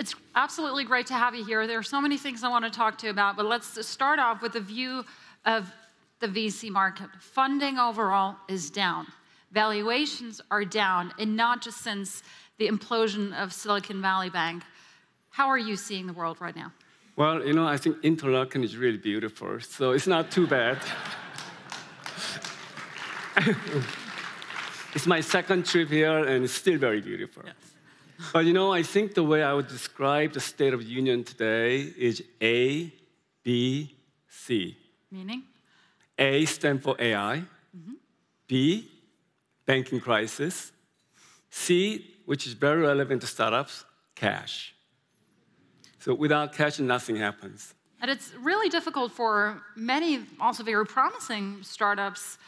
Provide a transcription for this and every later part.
It's absolutely great to have you here. There are so many things I want to talk to you about, but let's start off with a view of the VC market. Funding overall is down. Valuations are down, and not just since the implosion of Silicon Valley Bank. How are you seeing the world right now? Well, you know, I think Interlaken is really beautiful, so it's not too bad. it's my second trip here, and it's still very beautiful. Yes. But you know, I think the way I would describe the State of Union today is A, B, C. Meaning? A stands for AI. Mm-hmm. B, banking crisis. C, which is very relevant to startups, cash. So without cash, nothing happens. And it's really difficult for many also very promising startups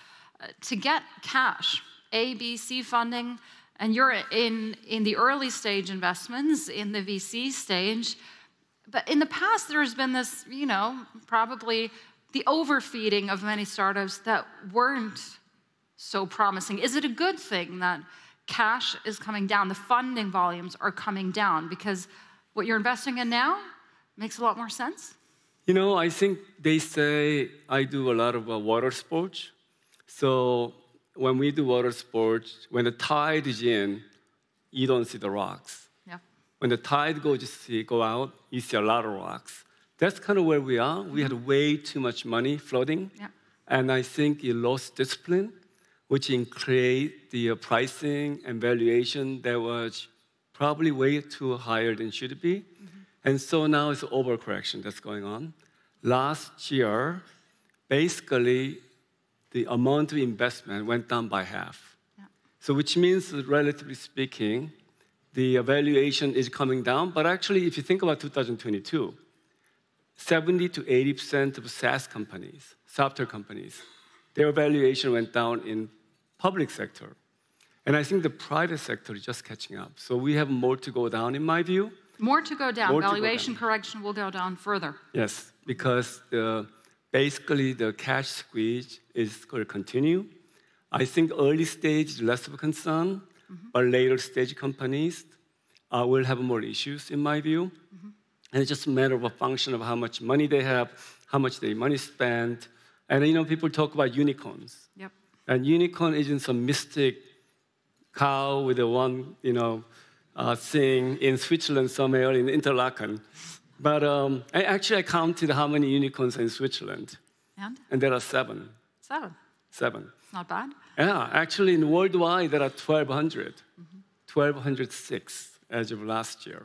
uh, to get cash, A, B, C funding, and you're in, in the early stage investments, in the VC stage. But in the past, there's been this, you know, probably the overfeeding of many startups that weren't so promising. Is it a good thing that cash is coming down, the funding volumes are coming down because what you're investing in now makes a lot more sense? You know, I think they say I do a lot of uh, water sports. So when we do water sports, when the tide is in, you don't see the rocks. Yeah. When the tide goes see, go out, you see a lot of rocks. That's kind of where we are. We had way too much money floating. Yeah. And I think it lost discipline, which create the pricing and valuation that was probably way too higher than should be. Mm-hmm. And so now it's overcorrection that's going on. Last year, basically, the amount of investment went down by half. Yeah. So, which means, relatively speaking, the valuation is coming down. But actually, if you think about 2022, 70 to 80% of SaaS companies, software companies, their valuation went down in public sector. And I think the private sector is just catching up. So we have more to go down, in my view. More to go down. More Valuation go down. correction will go down further. Yes, because the, basically the cash squeeze is going to continue. I think early stage is less of a concern, mm-hmm. but later stage companies uh, will have more issues, in my view. Mm-hmm. And it's just a matter of a function of how much money they have, how much they money spent. And you know, people talk about unicorns. Yep. And unicorn isn't some mystic cow with the one, you know, uh, thing in Switzerland somewhere in Interlaken. But um, I actually I counted how many unicorns in Switzerland. And? And there are seven. Seven. Seven. Not bad. Yeah, actually, in worldwide there are 1,200. Mm-hmm. 1,206 as of last year,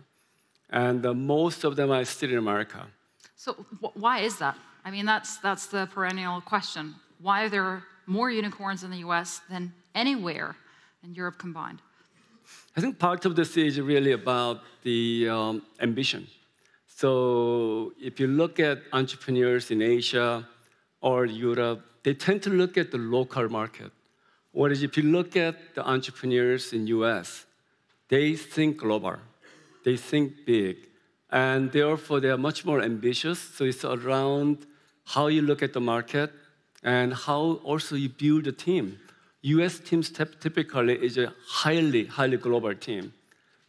and uh, most of them are still in America. So wh- why is that? I mean, that's that's the perennial question. Why are there more unicorns in the U.S. than anywhere in Europe combined? I think part of this is really about the um, ambition. So if you look at entrepreneurs in Asia or Europe, they tend to look at the local market. Whereas if you look at the entrepreneurs in US, they think global, they think big, and therefore they are much more ambitious. So it's around how you look at the market and how also you build a team. US teams typically is a highly, highly global team.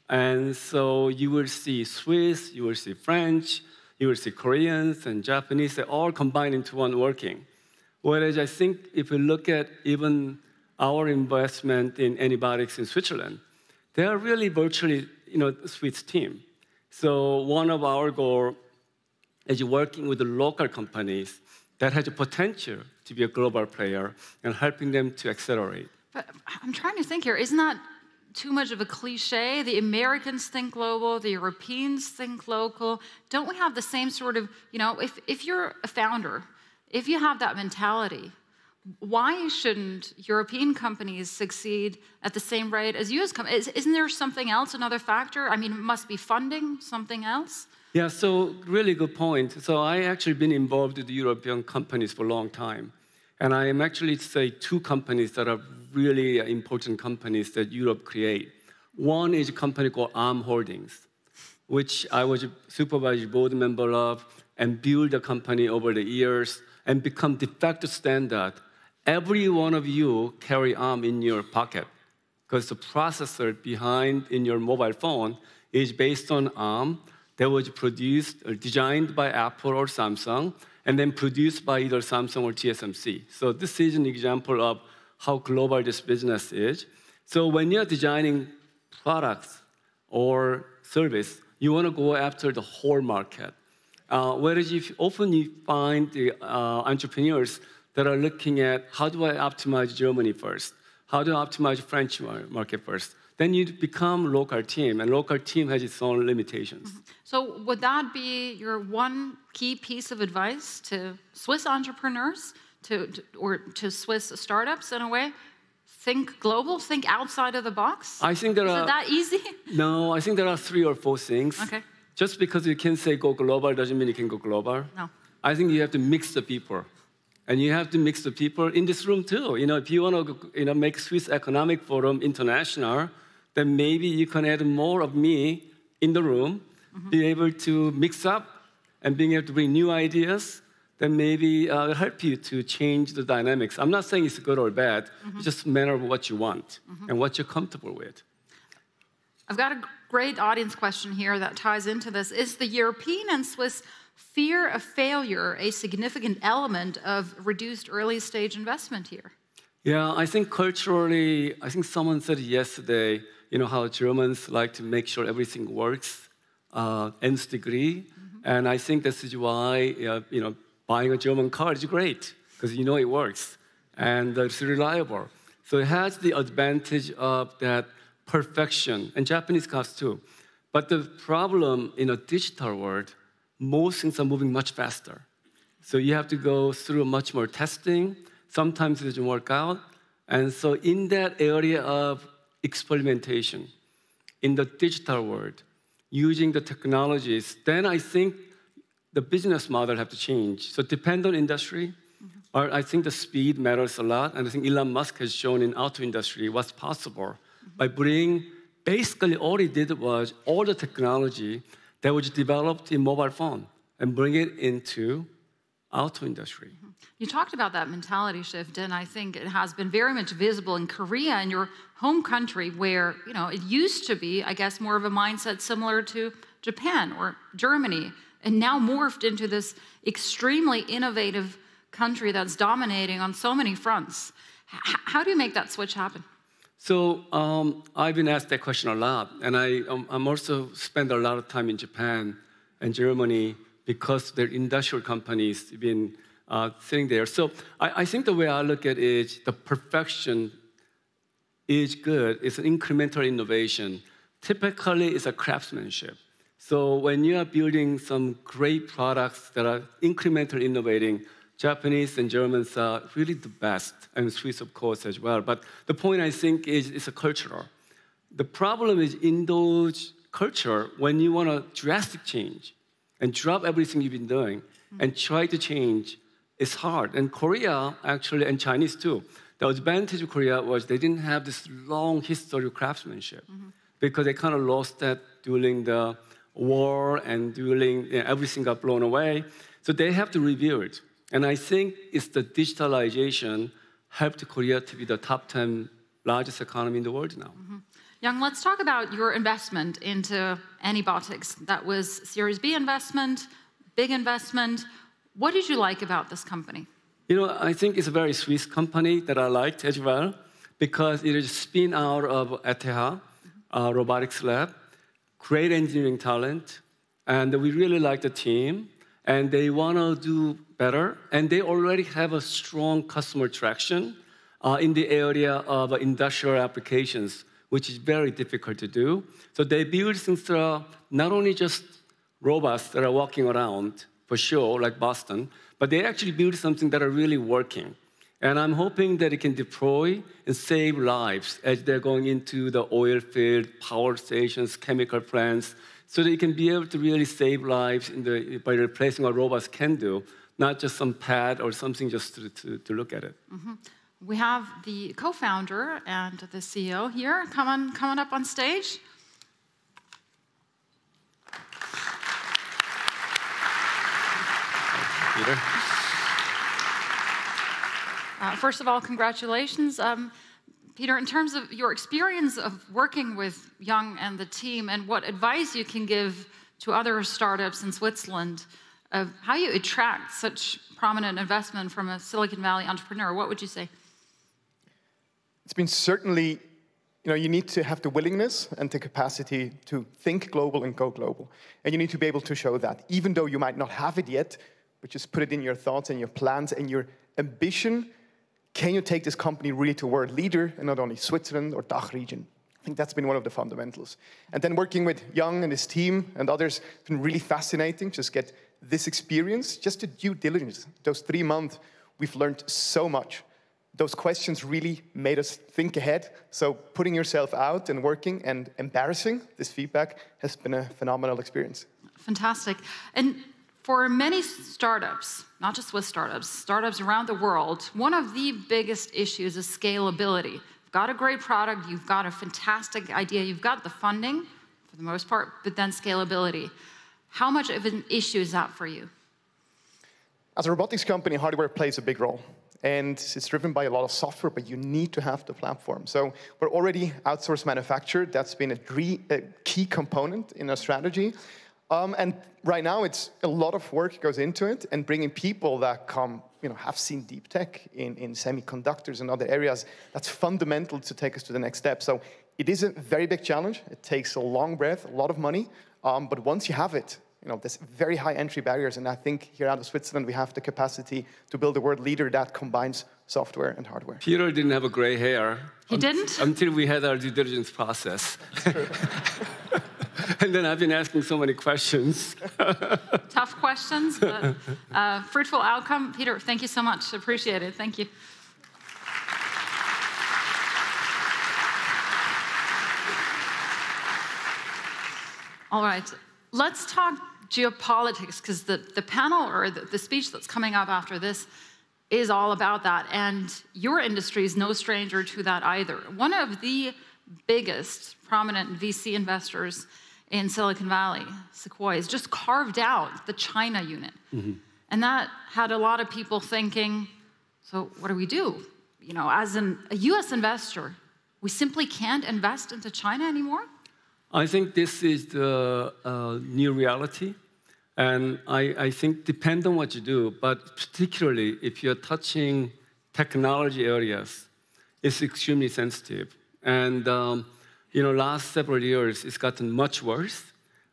And so you will see Swiss, you will see French, you will see Koreans and Japanese, they all combined into one working. Whereas I think if we look at even our investment in Anybotics in Switzerland, they are really virtually, you know, Swiss team. So one of our goals is working with the local companies that has the potential to be a global player and helping them to accelerate. But I'm trying to think here, isn't that too much of a cliche? The Americans think global, the Europeans think local. Don't we have the same sort of, you know, if, if you're a founder, if you have that mentality, why shouldn't European companies succeed at the same rate as US companies? Isn't there something else, another factor? I mean, it must be funding, something else? Yeah, so really good point. So I actually been involved with European companies for a long time. And I am actually say two companies that are really uh, important companies that Europe create. One is a company called Arm Holdings, which I was a supervisory board member of and built a company over the years and become de facto standard. Every one of you carry ARM in your pocket because the processor behind in your mobile phone is based on ARM that was produced or designed by Apple or Samsung and then produced by either Samsung or TSMC. So this is an example of how global this business is. So when you're designing products or service, you want to go after the whole market. Uh, whereas if often you find the uh, entrepreneurs that are looking at how do I optimize Germany first? How do I optimize French market first? Then you become local team, and local team has its own limitations. Mm-hmm. So would that be your one key piece of advice to Swiss entrepreneurs, to, to or to Swiss startups in a way? think global, think outside of the box? I think there Is are. Is that easy? No, I think there are three or four things. Okay. Just because you can say go global doesn't mean you can go global. No. I think you have to mix the people. And you have to mix the people in this room too. You know, if you want to you know, make Swiss Economic Forum international, then maybe you can add more of me in the room, mm-hmm. be able to mix up and being able to bring new ideas then maybe uh, help you to change the dynamics. I'm not saying it's good or bad, mm-hmm. it's just a matter of what you want mm-hmm. and what you're comfortable with. I've got a great audience question here that ties into this. Is the European and Swiss fear of failure a significant element of reduced early stage investment here? Yeah, I think culturally, I think someone said yesterday, you know, how Germans like to make sure everything works, uh, nth degree. Mm-hmm. And I think this is why, uh, you know, buying a German car is great because you know it works and it's reliable. So it has the advantage of that perfection, and Japanese cars too. But the problem in a digital world, most things are moving much faster. So you have to go through much more testing. Sometimes it doesn't work out. And so in that area of experimentation, in the digital world, using the technologies, then I think the business model have to change. So depend on industry. Mm-hmm. Or I think the speed matters a lot, and I think Elon Musk has shown in auto industry what's possible mm-hmm. by bringing. Basically, all he did was all the technology that was developed in mobile phone and bring it into auto industry. Mm-hmm. You talked about that mentality shift, and I think it has been very much visible in Korea, in your home country, where you know it used to be, I guess, more of a mindset similar to Japan or Germany and now morphed into this extremely innovative country that's dominating on so many fronts. H- how do you make that switch happen? So um, I've been asked that question a lot, and I um, I'm also spend a lot of time in Japan and Germany because their industrial companies have been uh, sitting there. So I, I think the way I look at it is the perfection is good. It's an incremental innovation. Typically, it's a craftsmanship. So when you are building some great products that are incremental innovating, Japanese and Germans are really the best, and Swiss, of course, as well. But the point I think is it's a cultural. The problem is in those culture, when you want a drastic change and drop everything you've been doing and try to change, it's hard. And Korea, actually, and Chinese too, the advantage of Korea was they didn't have this long history of craftsmanship mm-hmm. because they kind of lost that during the war and during you know, everything got blown away. So they have to rebuild. And I think it's the digitalization helped Korea to be the top 10 largest economy in the world now. Mm-hmm. Young, let's talk about your investment into Anybotics. That was Series B investment, big investment. What did you like about this company? You know, I think it's a very Swiss company that I liked as well because it is spin out of ETH, uh, robotics lab great engineering talent, and we really like the team, and they want to do better, and they already have a strong customer traction uh, in the area of industrial applications, which is very difficult to do. So they build things not only just robots that are walking around, for sure, like Boston, but they actually build something that are really working. And I'm hoping that it can deploy and save lives as they're going into the oil field, power stations, chemical plants, so that it can be able to really save lives the, by replacing what robots can do, not just some pad or something just to, to, to look at it. Mm-hmm. We have the co-founder and the CEO here. Come on, come on up on stage. Peter. Uh, first of all, congratulations. Um, Peter, in terms of your experience of working with Young and the team, and what advice you can give to other startups in Switzerland of how you attract such prominent investment from a Silicon Valley entrepreneur, what would you say? It's been certainly, you know, you need to have the willingness and the capacity to think global and go global. And you need to be able to show that, even though you might not have it yet, but just put it in your thoughts and your plans and your ambition can you take this company really to world leader and not only Switzerland or DACH region? I think that's been one of the fundamentals. And then working with Young and his team and others, it's been really fascinating. Just get this experience, just the due diligence. Those three months, we've learned so much. Those questions really made us think ahead. So putting yourself out and working and embarrassing this feedback has been a phenomenal experience. Fantastic. And for many startups, not just with startups, startups around the world, one of the biggest issues is scalability. You've got a great product, you've got a fantastic idea, you've got the funding for the most part, but then scalability. How much of an issue is that for you? As a robotics company, hardware plays a big role. And it's driven by a lot of software, but you need to have the platform. So we're already outsourced manufactured. That's been a, a key component in our strategy. Um, and right now, it's a lot of work goes into it, and bringing people that come, you know, have seen deep tech in, in semiconductors and other areas. That's fundamental to take us to the next step. So it is a very big challenge. It takes a long breath, a lot of money, um, but once you have it, you know, there's very high entry barriers, and I think here out of Switzerland we have the capacity to build a world leader that combines software and hardware. Peter didn't have a gray hair. He didn't? Until we had our due diligence process. and then I've been asking so many questions. Tough questions, but uh, fruitful outcome. Peter, thank you so much. Appreciate it. Thank you. All right, let's talk geopolitics because the, the panel or the, the speech that's coming up after this is all about that. And your industry is no stranger to that either. One of the biggest prominent VC investors in Silicon Valley, Sequoia, has just carved out the China unit. Mm-hmm. And that had a lot of people thinking, so what do we do? You know, as an, a US investor, we simply can't invest into China anymore? I think this is the uh, new reality. And I, I think depend on what you do, but particularly if you're touching technology areas, it's extremely sensitive. And um, you know, last several years, it's gotten much worse.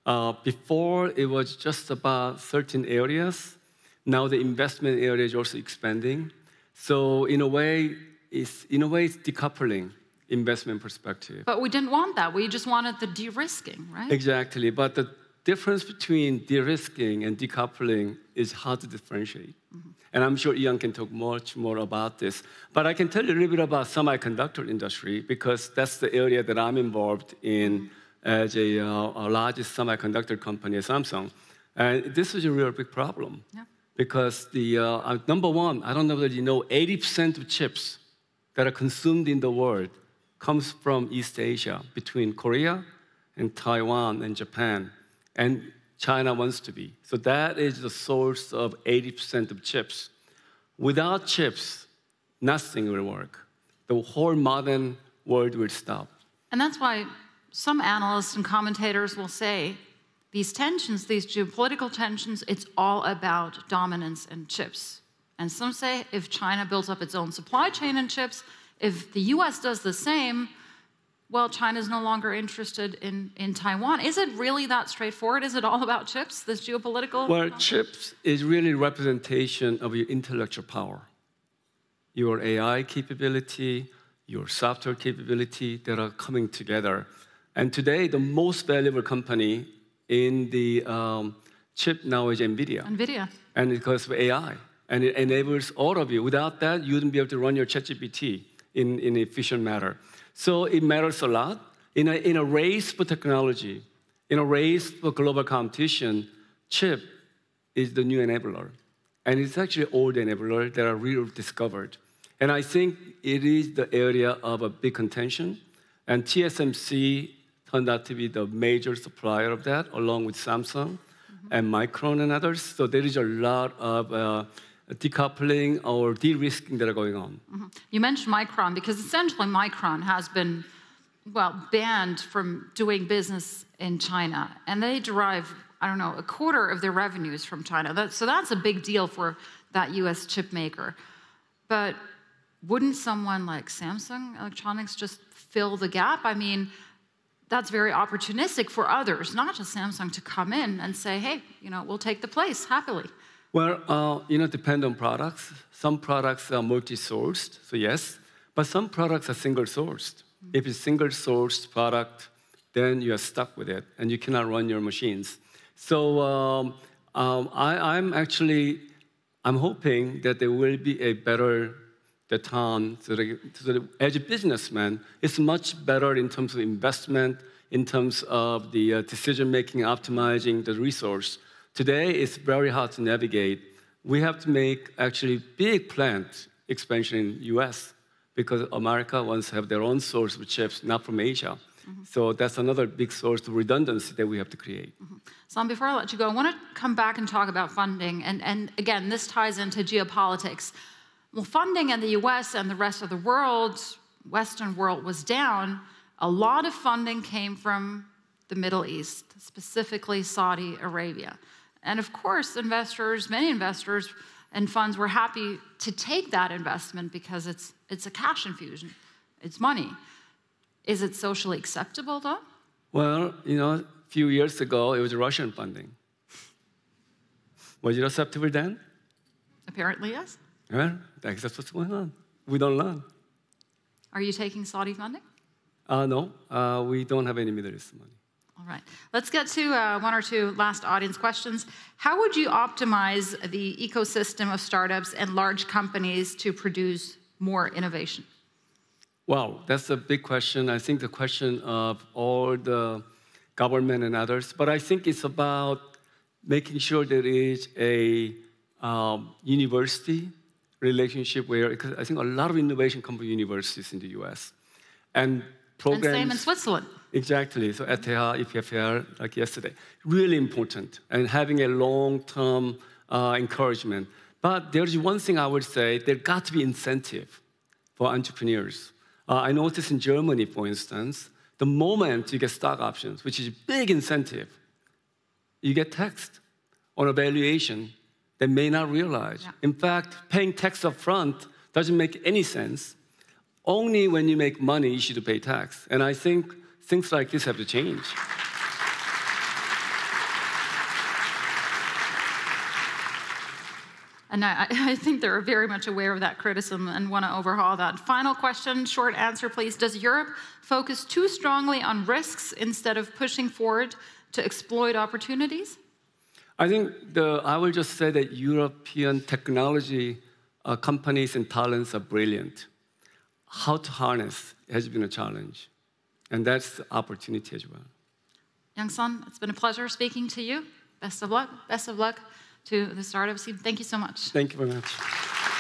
Uh, before, it was just about certain areas. Now the investment area is also expanding. So in a way, it's, in a way, it's decoupling investment perspective. But we didn't want that. We just wanted the de-risking, right? Exactly. But the difference between de-risking and decoupling is hard to differentiate. Mm-hmm. And I'm sure Ian can talk much more about this. But I can tell you a little bit about semiconductor industry because that's the area that I'm involved in mm-hmm. as a, uh, largest semiconductor company, Samsung. And this is a real big problem. Yeah. Because the uh, uh number one, I don't know whether you know, 80% of chips that are consumed in the world comes from East Asia, between Korea and Taiwan and Japan and China wants to be. So that is the source of 80% of chips. Without chips, nothing will work. The whole modern world will stop. And that's why some analysts and commentators will say these tensions, these geopolitical tensions, it's all about dominance and chips. And some say if China builds up its own supply chain and chips, if the US does the same, well, China's no longer interested in, in Taiwan. Is it really that straightforward? Is it all about chips, this geopolitical? Well, chips is really representation of your intellectual power, your AI capability, your software capability that are coming together. And today, the most valuable company in the um, chip now is NVIDIA. NVIDIA. And because of AI. And it enables all of you. Without that, you wouldn't be able to run your ChatGPT in, an efficient manner. So it matters a lot. In a, in a race for technology, in a race for global competition, chip is the new enabler. And it's actually old enabler that are really discovered. And I think it is the area of a big contention. And TSMC turned out to be the major supplier of that, along with Samsung mm-hmm. and Micron and others. So there is a lot of uh, decoupling or de-risking that are going on. Mm-hmm. You mentioned Micron because essentially Micron has been, well, banned from doing business in China, and they derive, I don't know, a quarter of their revenues from China. That, so that's a big deal for that US chip maker. But wouldn't someone like Samsung Electronics just fill the gap? I mean, that's very opportunistic for others, not just Samsung, to come in and say, hey, you know, we'll take the place happily. Well, uh, you know, depend on products. Some products are multi-sourced, so yes, but some products are single-sourced. Mm-hmm. If it's single-sourced product, then you are stuck with it, and you cannot run your machines. So um, um, I, am actually, I'm hoping that there will be a better the town, the, so the, as a businessman, it's much better in terms of investment, in terms of the uh, decision making, optimizing the resource. Today, it's very hard to navigate. We have to make actually big plant expansion in U.S. because America wants to have their own source of chips, not from Asia. Mm-hmm. So that's another big source of redundancy that we have to create. Mm-hmm. Sam, before I let you go, I want to come back and talk about funding. And, and again, this ties into geopolitics. Well, funding in the US and the rest of the world, Western world, was down. A lot of funding came from the Middle East, specifically Saudi Arabia. And of course, investors, many investors and funds were happy to take that investment because it's, it's a cash infusion, it's money. Is it socially acceptable though? Well, you know, a few years ago, it was Russian funding. Was it acceptable then? Apparently, yes. Well, that's what's going on. We don't learn. Are you taking Saudi funding? Uh, no, uh, we don't have any Middle East money. All right. Let's get to uh, one or two last audience questions. How would you optimize the ecosystem of startups and large companies to produce more innovation? Well, that's a big question. I think the question of all the government and others, but I think it's about making sure there is a um, university relationship where because I think a lot of innovation comes from universities in the U.S. and programs. And same in Switzerland. Exactly. So ETH, EPFL, like yesterday, really important and having a long-term uh, encouragement. But there's one thing I would say: there got to be incentive for entrepreneurs. Uh, I noticed in Germany, for instance, the moment you get stock options, which is a big incentive, you get taxed on a valuation they may not realize. Yeah. In fact, paying tax up front doesn't make any sense. Only when you make money, you should pay tax. And I think things like this have to change. And I, I, think they're very much aware of that criticism and want to overhaul that. Final question, short answer, please. Does Europe focus too strongly on risks instead of pushing forward to exploit opportunities? I think the, I will just say that European technology uh, companies and talents are brilliant. How to harness has been a challenge, and that's the opportunity as well. Young Sohn, it's been a pleasure speaking to you. Best of luck. Best of luck to the startup team. Thank you so much. Thank you very much.